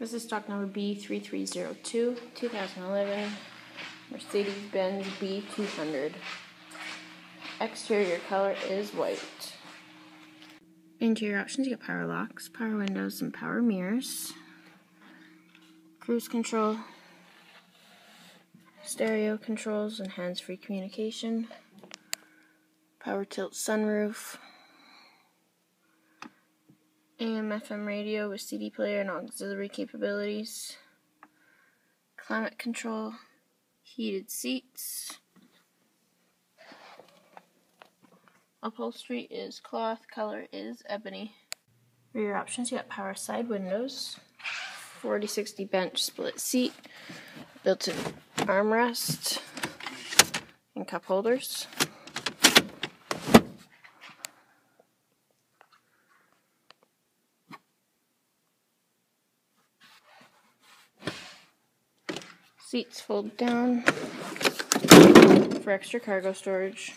This is stock number B3302, 2011 Mercedes-Benz B200. Exterior color is white. Interior options, you get power locks, power windows, and power mirrors. Cruise control, stereo controls, and hands-free communication. Power tilt sunroof. AM FM radio with CD player and auxiliary capabilities, climate control, heated seats. Upholstery is cloth, color is ebony. Rear options, you got power side windows, 4060 bench split seat, built-in armrest, and cup holders. Seats fold down for extra cargo storage.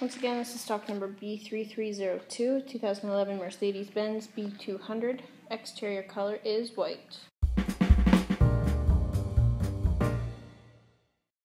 Once again, this is stock number B3302, 2011 Mercedes-Benz B200. Exterior color is white.